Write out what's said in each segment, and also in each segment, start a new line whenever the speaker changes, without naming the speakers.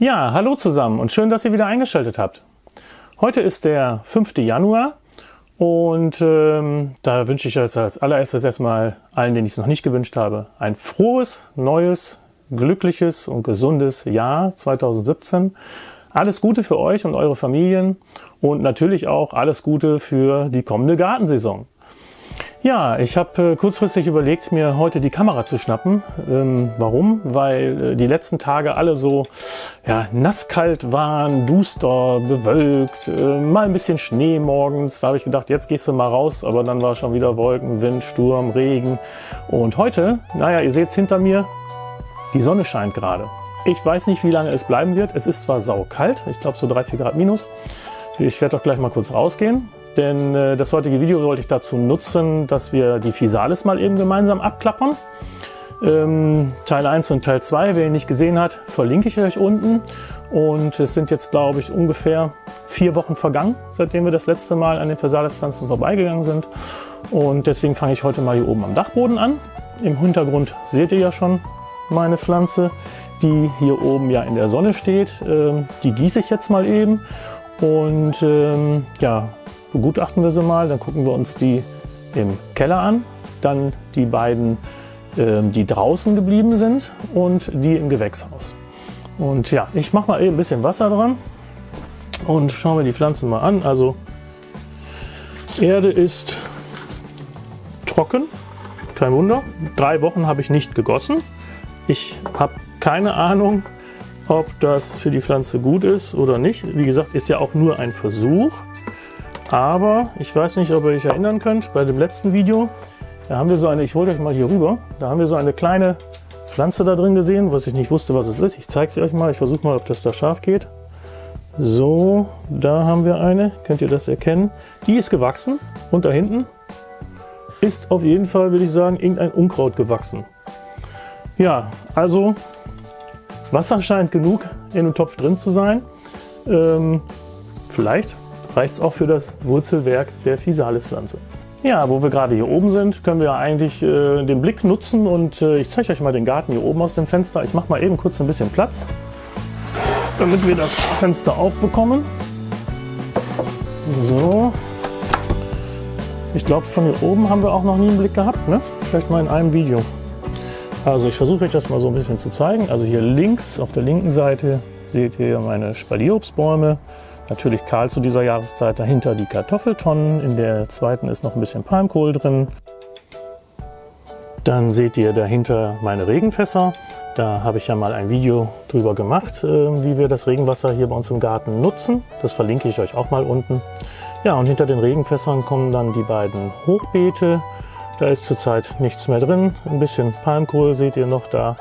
Ja, hallo zusammen und schön, dass ihr wieder eingeschaltet habt. Heute ist der 5. Januar und ähm, da wünsche ich euch als allererstes erstmal allen, denen ich es noch nicht gewünscht habe, ein frohes, neues, glückliches und gesundes Jahr 2017. Alles Gute für euch und eure Familien und natürlich auch alles Gute für die kommende Gartensaison. Ja, ich habe äh, kurzfristig überlegt, mir heute die Kamera zu schnappen. Ähm, warum? Weil äh, die letzten Tage alle so ja, nasskalt waren, duster, bewölkt, äh, mal ein bisschen Schnee morgens. Da habe ich gedacht, jetzt gehst du mal raus, aber dann war schon wieder Wolken, Wind, Sturm, Regen. Und heute, naja, ihr seht es hinter mir, die Sonne scheint gerade. Ich weiß nicht, wie lange es bleiben wird. Es ist zwar saukalt, ich glaube so 3, 4 Grad minus. Ich werde doch gleich mal kurz rausgehen denn äh, das heutige Video wollte ich dazu nutzen, dass wir die Physalis mal eben gemeinsam abklappern. Ähm, Teil 1 und Teil 2, wer ihn nicht gesehen hat, verlinke ich euch unten. Und es sind jetzt, glaube ich, ungefähr vier Wochen vergangen, seitdem wir das letzte Mal an den Physalis-Pflanzen vorbeigegangen sind. Und deswegen fange ich heute mal hier oben am Dachboden an. Im Hintergrund seht ihr ja schon meine Pflanze, die hier oben ja in der Sonne steht. Ähm, die gieße ich jetzt mal eben. Und ähm, ja, begutachten wir sie mal, dann gucken wir uns die im Keller an, dann die beiden, äh, die draußen geblieben sind und die im Gewächshaus. Und ja, ich mache mal eben ein bisschen Wasser dran und schauen wir die Pflanzen mal an. Also Erde ist trocken, kein Wunder. Drei Wochen habe ich nicht gegossen. Ich habe keine Ahnung, ob das für die Pflanze gut ist oder nicht. Wie gesagt, ist ja auch nur ein Versuch. Aber ich weiß nicht, ob ihr euch erinnern könnt, bei dem letzten Video, da haben wir so eine, ich hole euch mal hier rüber, da haben wir so eine kleine Pflanze da drin gesehen, was ich nicht wusste, was es ist. Ich zeige sie euch mal, ich versuche mal, ob das da scharf geht. So, da haben wir eine, könnt ihr das erkennen. Die ist gewachsen und da hinten ist auf jeden Fall, würde ich sagen, irgendein Unkraut gewachsen. Ja, also Wasser scheint genug in dem Topf drin zu sein. Ähm, vielleicht reicht es auch für das Wurzelwerk der Physalis-Pflanze. Ja, wo wir gerade hier oben sind, können wir eigentlich äh, den Blick nutzen und äh, ich zeige euch mal den Garten hier oben aus dem Fenster. Ich mache mal eben kurz ein bisschen Platz, damit wir das Fenster aufbekommen. So. Ich glaube, von hier oben haben wir auch noch nie einen Blick gehabt, ne? Vielleicht mal in einem Video. Also ich versuche euch das mal so ein bisschen zu zeigen. Also hier links, auf der linken Seite, seht ihr meine Spalierobstbäume. Natürlich kahl zu dieser Jahreszeit. Dahinter die Kartoffeltonnen. In der zweiten ist noch ein bisschen Palmkohl drin. Dann seht ihr dahinter meine Regenfässer. Da habe ich ja mal ein Video drüber gemacht, äh, wie wir das Regenwasser hier bei uns im Garten nutzen. Das verlinke ich euch auch mal unten. Ja, und hinter den Regenfässern kommen dann die beiden Hochbeete. Da ist zurzeit nichts mehr drin. Ein bisschen Palmkohl seht ihr noch da.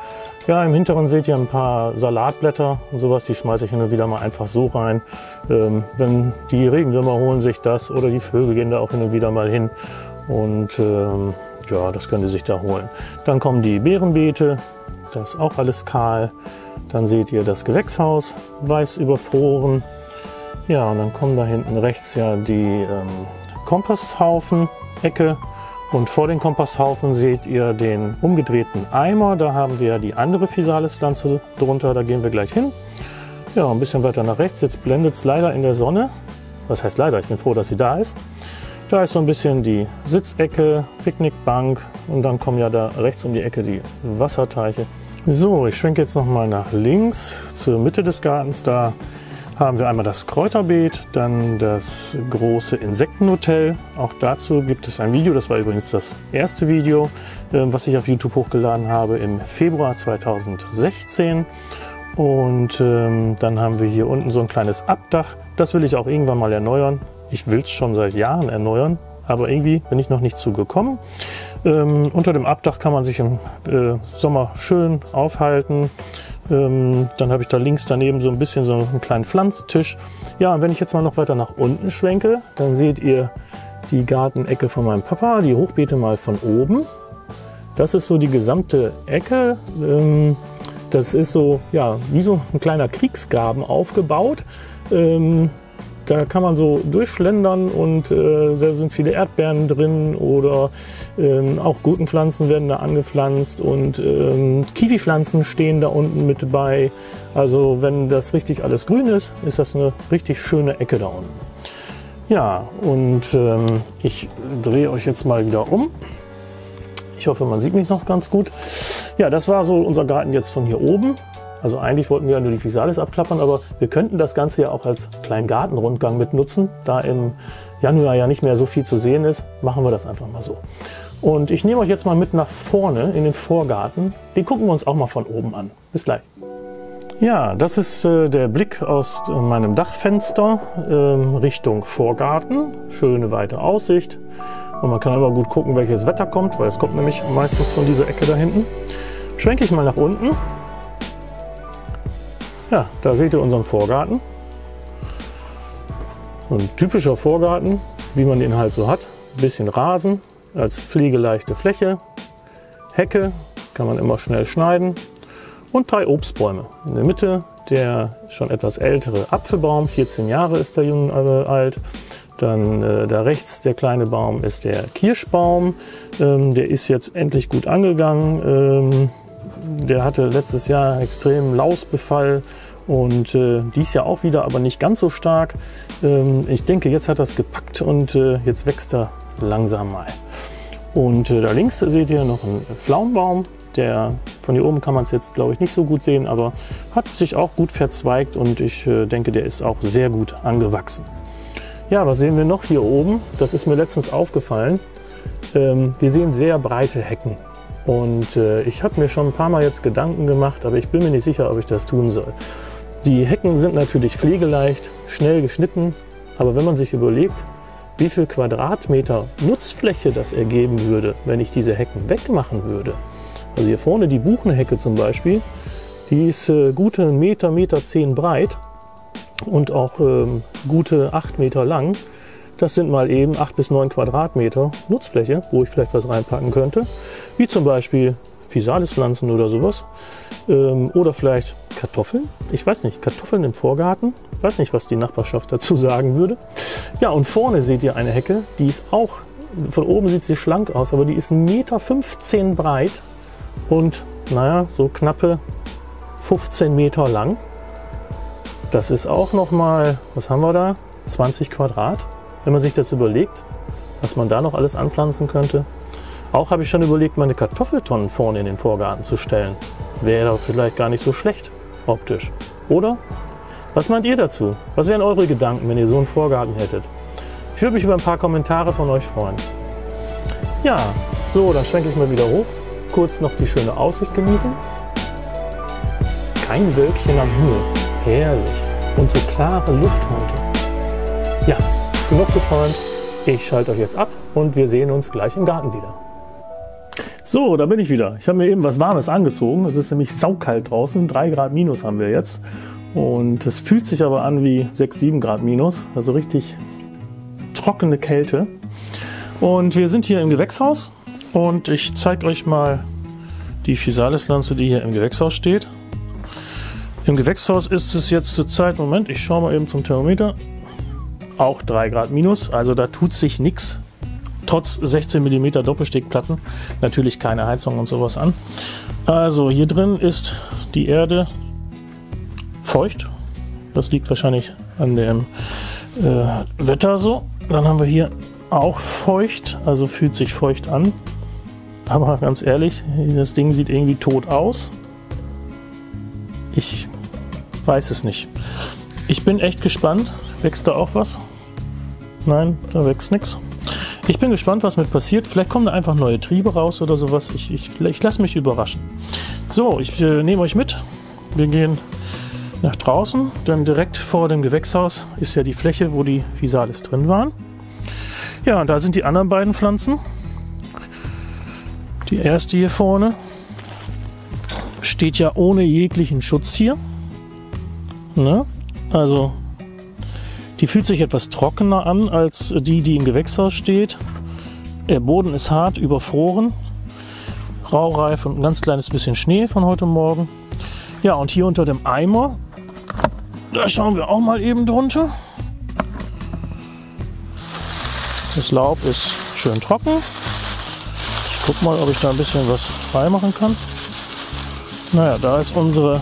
Ja, im Hinteren seht ihr ein paar Salatblätter und sowas, die schmeiße ich hin und wieder mal einfach so rein. Ähm, wenn die Regenwürmer holen sich das oder die Vögel gehen da auch hin und wieder mal hin und ähm, ja, das können die sich da holen. Dann kommen die Beerenbeete, das ist auch alles kahl. Dann seht ihr das Gewächshaus, weiß überfroren. Ja, und dann kommen da hinten rechts ja die ähm, Komposthaufen, Ecke und vor den Kompasshaufen seht ihr den umgedrehten Eimer. Da haben wir die andere Physalis-Pflanze drunter. Da gehen wir gleich hin. Ja, ein bisschen weiter nach rechts. Jetzt blendet es leider in der Sonne. Was heißt leider? Ich bin froh, dass sie da ist. Da ist so ein bisschen die Sitzecke, Picknickbank und dann kommen ja da rechts um die Ecke die Wasserteiche. So, ich schwenke jetzt noch mal nach links zur Mitte des Gartens. Da haben wir einmal das Kräuterbeet, dann das große Insektenhotel. Auch dazu gibt es ein Video, das war übrigens das erste Video, ähm, was ich auf YouTube hochgeladen habe im Februar 2016. Und ähm, dann haben wir hier unten so ein kleines Abdach. Das will ich auch irgendwann mal erneuern. Ich will es schon seit Jahren erneuern, aber irgendwie bin ich noch nicht zugekommen. Ähm, unter dem Abdach kann man sich im äh, Sommer schön aufhalten. Ähm, dann habe ich da links daneben so ein bisschen so einen kleinen Pflanztisch. Ja, und wenn ich jetzt mal noch weiter nach unten schwenke, dann seht ihr die Gartenecke von meinem Papa, die Hochbeete mal von oben. Das ist so die gesamte Ecke. Ähm, das ist so, ja, wie so ein kleiner Kriegsgraben aufgebaut. Ähm, da kann man so durchschlendern und äh, da sind viele Erdbeeren drin oder ähm, auch Gurkenpflanzen werden da angepflanzt und ähm, Kiwipflanzen stehen da unten mit bei. Also wenn das richtig alles grün ist, ist das eine richtig schöne Ecke da unten. Ja, und ähm, ich drehe euch jetzt mal wieder um. Ich hoffe, man sieht mich noch ganz gut. Ja, das war so unser Garten jetzt von hier oben. Also eigentlich wollten wir ja nur die Physalis abklappern, aber wir könnten das Ganze ja auch als kleinen Gartenrundgang mitnutzen. Da im Januar ja nicht mehr so viel zu sehen ist, machen wir das einfach mal so. Und ich nehme euch jetzt mal mit nach vorne in den Vorgarten. Den gucken wir uns auch mal von oben an. Bis gleich. Ja, das ist äh, der Blick aus meinem Dachfenster ähm, Richtung Vorgarten. Schöne weite Aussicht. Und man kann immer gut gucken, welches Wetter kommt, weil es kommt nämlich meistens von dieser Ecke da hinten. Schwenke ich mal nach unten ja, da seht ihr unseren Vorgarten. Ein typischer Vorgarten, wie man den halt so hat. Ein bisschen Rasen als pflegeleichte Fläche. Hecke kann man immer schnell schneiden. Und drei Obstbäume. In der Mitte der schon etwas ältere Apfelbaum, 14 Jahre ist der Junge alt. Dann äh, da rechts der kleine Baum ist der Kirschbaum. Ähm, der ist jetzt endlich gut angegangen. Ähm, der hatte letztes Jahr extrem Lausbefall und äh, dies Jahr auch wieder, aber nicht ganz so stark. Ähm, ich denke, jetzt hat das gepackt und äh, jetzt wächst er langsam mal. Und äh, da links seht ihr noch einen Pflaumenbaum. Der von hier oben kann man es jetzt, glaube ich, nicht so gut sehen, aber hat sich auch gut verzweigt und ich äh, denke, der ist auch sehr gut angewachsen. Ja, was sehen wir noch hier oben? Das ist mir letztens aufgefallen. Ähm, wir sehen sehr breite Hecken. Und äh, ich habe mir schon ein paar Mal jetzt Gedanken gemacht, aber ich bin mir nicht sicher, ob ich das tun soll. Die Hecken sind natürlich pflegeleicht, schnell geschnitten, aber wenn man sich überlegt, wie viel Quadratmeter Nutzfläche das ergeben würde, wenn ich diese Hecken wegmachen würde. Also hier vorne die Buchenhecke zum Beispiel, die ist äh, gute Meter, Meter zehn breit und auch ähm, gute acht Meter lang. Das sind mal eben 8 bis 9 Quadratmeter Nutzfläche, wo ich vielleicht was reinpacken könnte. Wie zum Beispiel Physalis-Pflanzen oder sowas. Ähm, oder vielleicht Kartoffeln. Ich weiß nicht, Kartoffeln im Vorgarten. Ich weiß nicht, was die Nachbarschaft dazu sagen würde. Ja, und vorne seht ihr eine Hecke, die ist auch, von oben sieht sie schlank aus, aber die ist 1,15 Meter breit und, naja, so knappe 15 Meter lang. Das ist auch nochmal, was haben wir da? 20 Quadrat. Wenn man sich das überlegt, was man da noch alles anpflanzen könnte. Auch habe ich schon überlegt, meine Kartoffeltonnen vorne in den Vorgarten zu stellen. Wäre vielleicht gar nicht so schlecht, optisch. Oder? Was meint ihr dazu? Was wären eure Gedanken, wenn ihr so einen Vorgarten hättet? Ich würde mich über ein paar Kommentare von euch freuen. Ja, so, dann schwenke ich mal wieder hoch. Kurz noch die schöne Aussicht genießen. Kein Wölkchen am Himmel. Herrlich. Und so klare Luft heute. Ja, genug geträumt. Ich schalte euch jetzt ab und wir sehen uns gleich im Garten wieder. So, da bin ich wieder. Ich habe mir eben was Warmes angezogen. Es ist nämlich saukalt draußen. 3 Grad minus haben wir jetzt. Und es fühlt sich aber an wie 6, 7 Grad minus. Also richtig trockene Kälte. Und wir sind hier im Gewächshaus. Und ich zeige euch mal die Physalis-Lanze, die hier im Gewächshaus steht. Im Gewächshaus ist es jetzt zur Zeit, Moment, ich schaue mal eben zum Thermometer auch 3 Grad minus. Also da tut sich nichts. Trotz 16 mm Doppelstickplatten natürlich keine Heizung und sowas an. Also hier drin ist die Erde feucht. Das liegt wahrscheinlich an dem äh, Wetter so. Dann haben wir hier auch feucht, also fühlt sich feucht an. Aber ganz ehrlich, das Ding sieht irgendwie tot aus. Ich weiß es nicht. Ich bin echt gespannt. Wächst da auch was? Nein, da wächst nichts. Ich bin gespannt, was mit passiert. Vielleicht kommen da einfach neue Triebe raus oder sowas. Ich, ich, ich lasse mich überraschen. So, ich äh, nehme euch mit. Wir gehen nach draußen, denn direkt vor dem Gewächshaus ist ja die Fläche, wo die Physalis drin waren. Ja, und da sind die anderen beiden Pflanzen. Die erste hier vorne steht ja ohne jeglichen Schutz hier. Ne? Also die fühlt sich etwas trockener an als die, die im Gewächshaus steht. Der Boden ist hart, überfroren, raureif und ein ganz kleines bisschen Schnee von heute Morgen. Ja, und hier unter dem Eimer, da schauen wir auch mal eben drunter. Das Laub ist schön trocken. Ich guck mal, ob ich da ein bisschen was freimachen kann. Naja, da ist unsere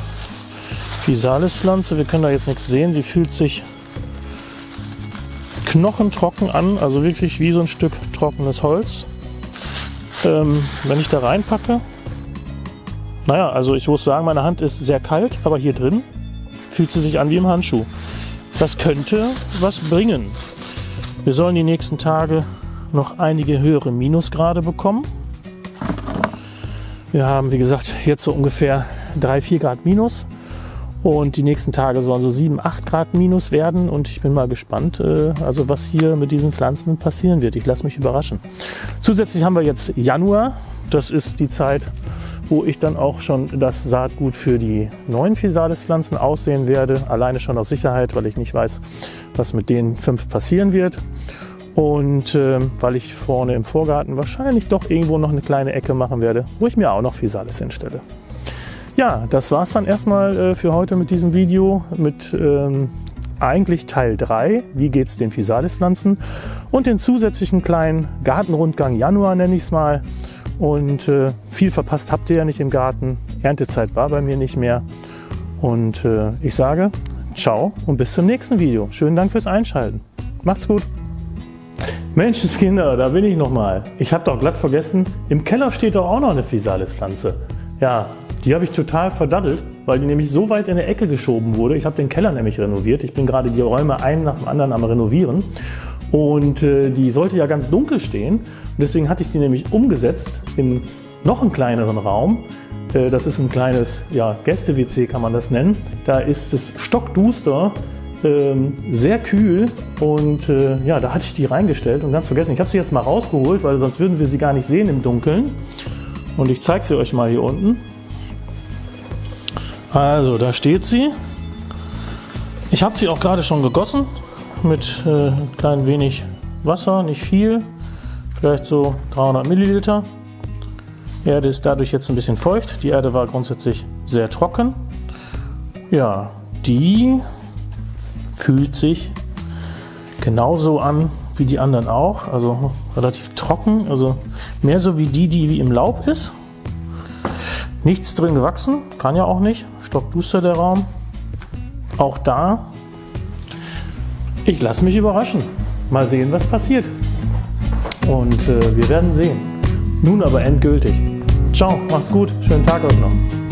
Physalis-Pflanze. Wir können da jetzt nichts sehen. Sie fühlt sich knochentrocken an, also wirklich wie so ein Stück trockenes Holz. Ähm, wenn ich da reinpacke, naja, also ich muss sagen, meine Hand ist sehr kalt, aber hier drin fühlt sie sich an wie im Handschuh. Das könnte was bringen. Wir sollen die nächsten Tage noch einige höhere Minusgrade bekommen. Wir haben, wie gesagt, jetzt so ungefähr 3, 4 Grad Minus. Und die nächsten Tage sollen so 7, 8 Grad minus werden. Und ich bin mal gespannt, äh, also was hier mit diesen Pflanzen passieren wird. Ich lasse mich überraschen. Zusätzlich haben wir jetzt Januar. Das ist die Zeit, wo ich dann auch schon das Saatgut für die neuen Physalis-Pflanzen aussehen werde. Alleine schon aus Sicherheit, weil ich nicht weiß, was mit den fünf passieren wird. Und äh, weil ich vorne im Vorgarten wahrscheinlich doch irgendwo noch eine kleine Ecke machen werde, wo ich mir auch noch Physalis hinstelle. Ja, das war es dann erstmal äh, für heute mit diesem Video, mit ähm, eigentlich Teil 3, wie geht es den Physalis-Pflanzen und den zusätzlichen kleinen Gartenrundgang Januar nenne ich es mal. Und äh, viel verpasst habt ihr ja nicht im Garten. Erntezeit war bei mir nicht mehr. Und äh, ich sage ciao und bis zum nächsten Video. Schönen Dank fürs Einschalten. Macht's gut. Menschenskinder, da bin ich nochmal. Ich habe doch glatt vergessen, im Keller steht doch auch noch eine Physalis-Pflanze. Ja, die habe ich total verdaddelt, weil die nämlich so weit in der Ecke geschoben wurde. Ich habe den Keller nämlich renoviert. Ich bin gerade die Räume einen nach dem anderen am Renovieren. Und äh, die sollte ja ganz dunkel stehen. Und deswegen hatte ich die nämlich umgesetzt in noch einen kleineren Raum. Äh, das ist ein kleines ja, Gäste-WC, kann man das nennen. Da ist es stockduster, äh, sehr kühl und äh, ja, da hatte ich die reingestellt und ganz vergessen. Ich habe sie jetzt mal rausgeholt, weil sonst würden wir sie gar nicht sehen im Dunkeln. Und ich zeige sie euch mal hier unten. Also, da steht sie. Ich habe sie auch gerade schon gegossen mit äh, ein klein wenig Wasser, nicht viel, vielleicht so 300 Milliliter. Erde ist dadurch jetzt ein bisschen feucht. Die Erde war grundsätzlich sehr trocken. Ja, die fühlt sich genauso an wie die anderen auch, also relativ trocken, also mehr so wie die, die wie im Laub ist. Nichts drin gewachsen, kann ja auch nicht. Stockduster der Raum. Auch da, ich lasse mich überraschen. Mal sehen, was passiert. Und äh, wir werden sehen. Nun aber endgültig. Ciao, macht's gut, schönen Tag euch noch.